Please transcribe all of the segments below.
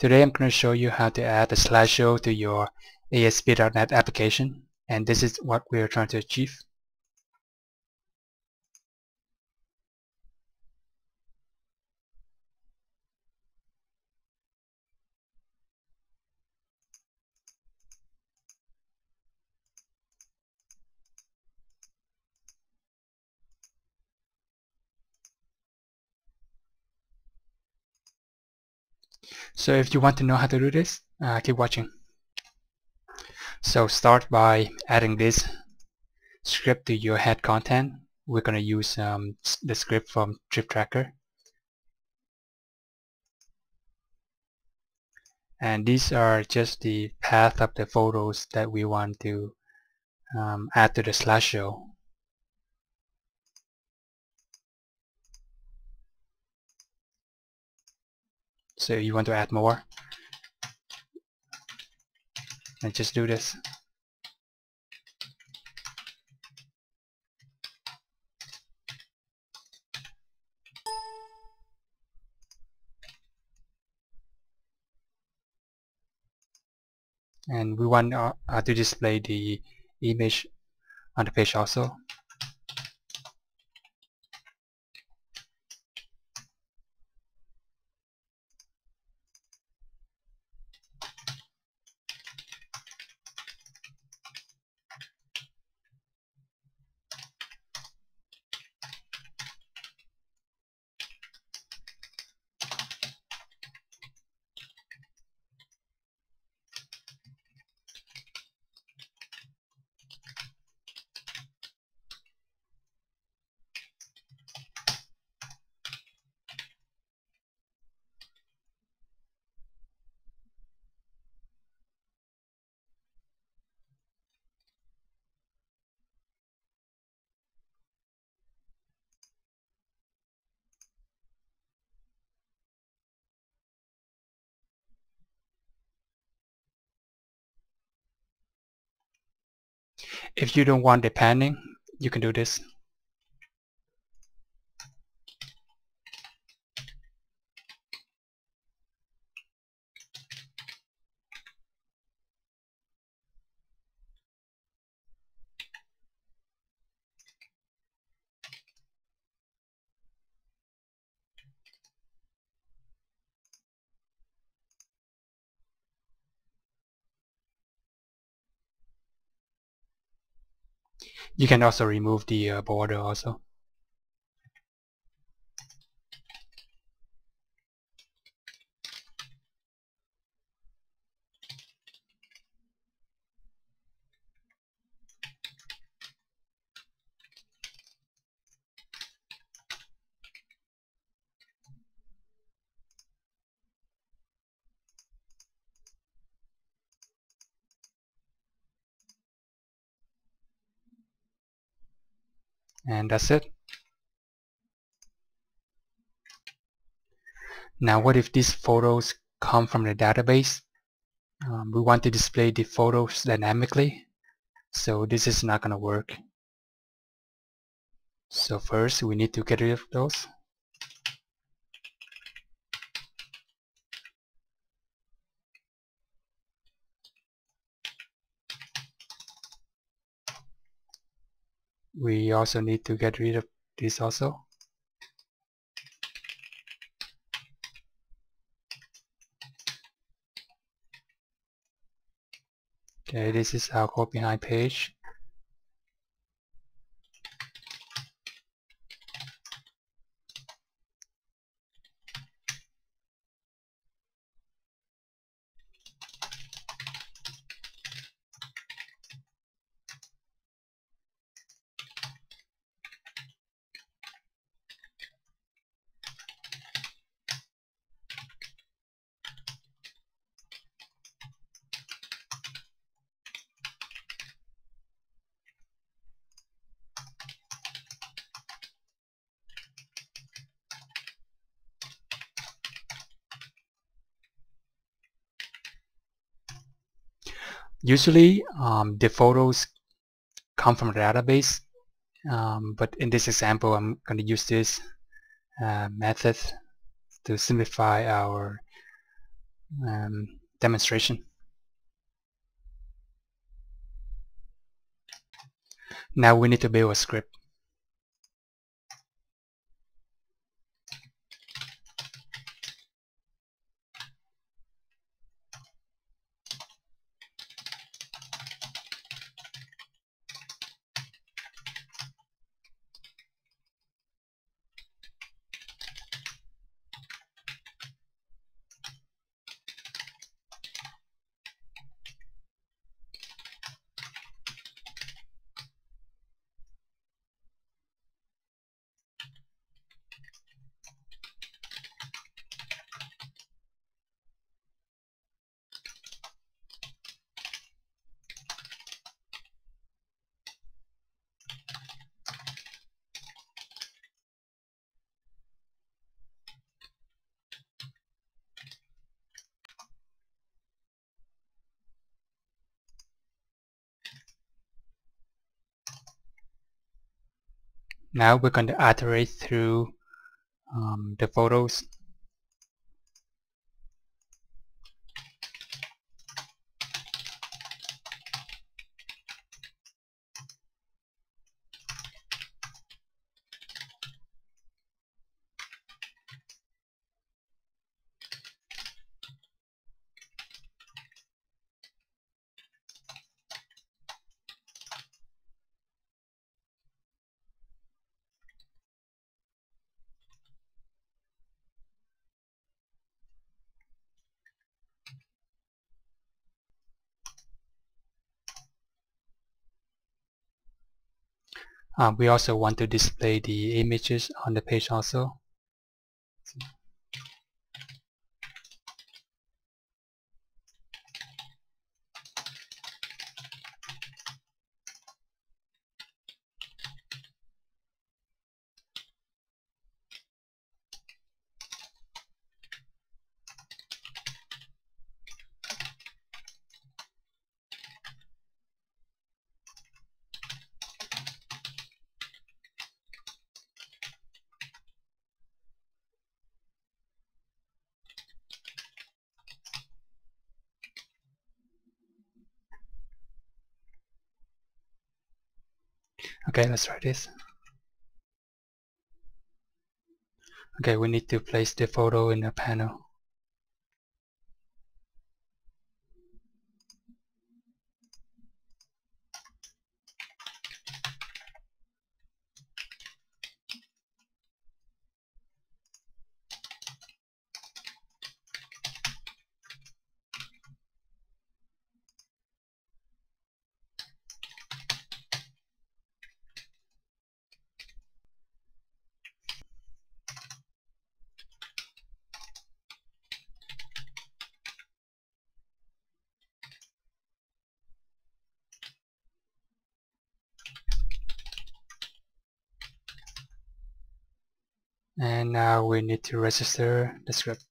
Today I'm going to show you how to add a slideshow to your ASP.NET application and this is what we are trying to achieve. So if you want to know how to do this, uh, keep watching. So start by adding this script to your head content. We're going to use um, the script from Trip Tracker. And these are just the path of the photos that we want to um, add to the slideshow. So you want to add more? And just do this. And we want uh, to display the image on the page also If you don't want the panning, you can do this. You can also remove the uh, border also. And that's it. Now what if these photos come from the database? Um, we want to display the photos dynamically. So this is not gonna work. So first we need to get rid of those we also need to get rid of this also. Okay this is our code behind page Usually um, the photos come from a database um, but in this example I'm going to use this uh, method to simplify our um, demonstration. Now we need to build a script. Now we're going to iterate through um, the photos Uh, we also want to display the images on the page also. Okay, let's try this. Okay, we need to place the photo in the panel. And now we need to register the script.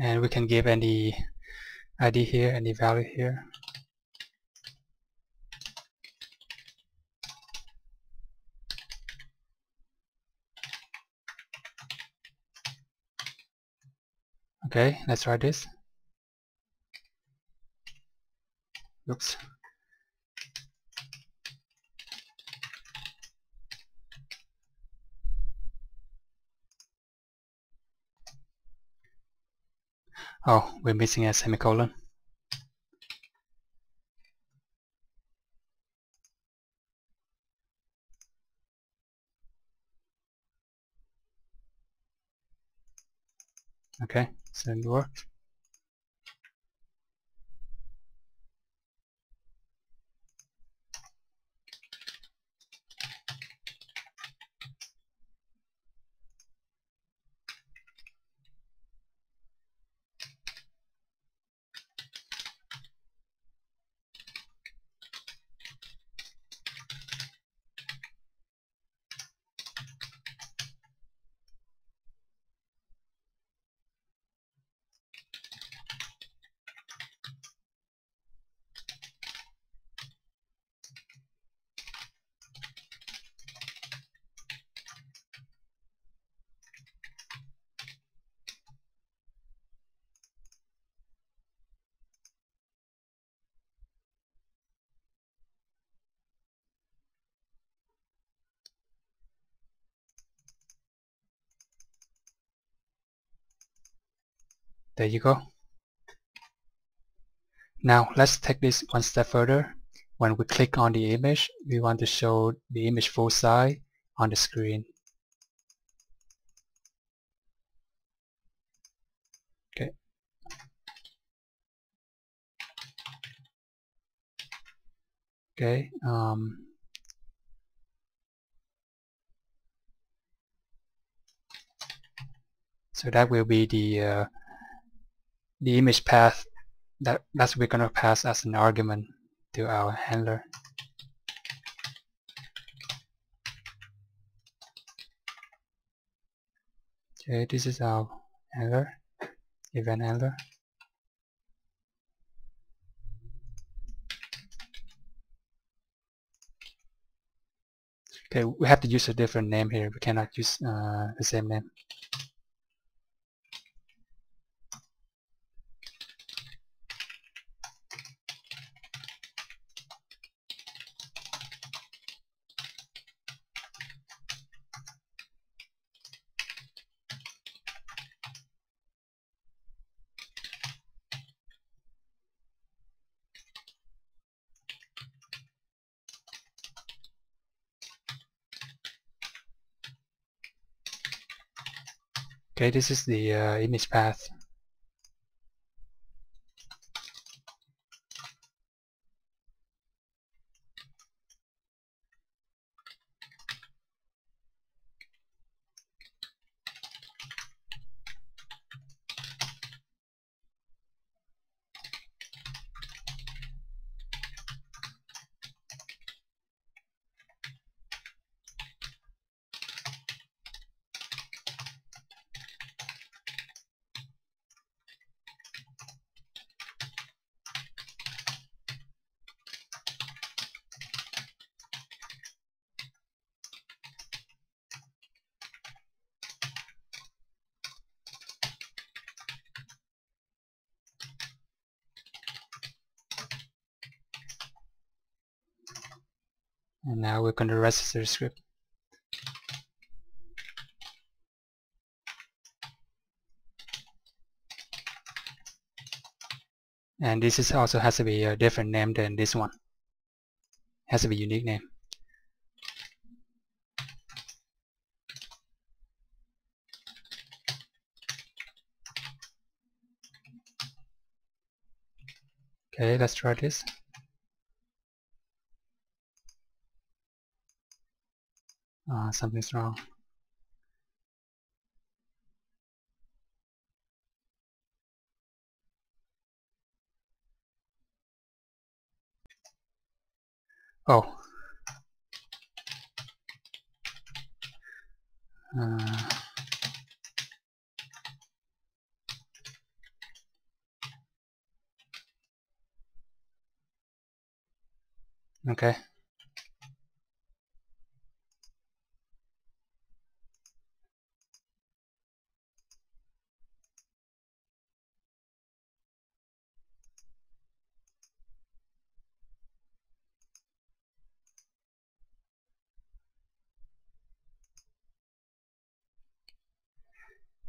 And we can give any ID here, any value here Okay, let's try this. Oops. Oh, we're missing a semicolon. Okay, so it there you go. Now let's take this one step further. When we click on the image we want to show the image full size on the screen. Okay. Okay um, so that will be the uh, the image path that that's we're gonna pass as an argument to our handler. Okay this is our handler event handler. Okay we have to use a different name here. We cannot use uh, the same name Okay, this is the uh, image path. And now we're going to register the script. And this is also has to be a different name than this one. Has to be unique name. Okay let's try this uh, something's wrong. Oh. Uh, okay.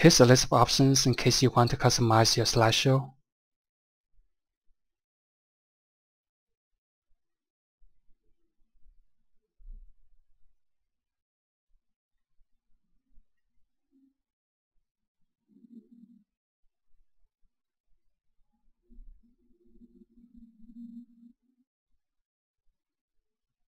Here's a list of options in case you want to customize your slideshow.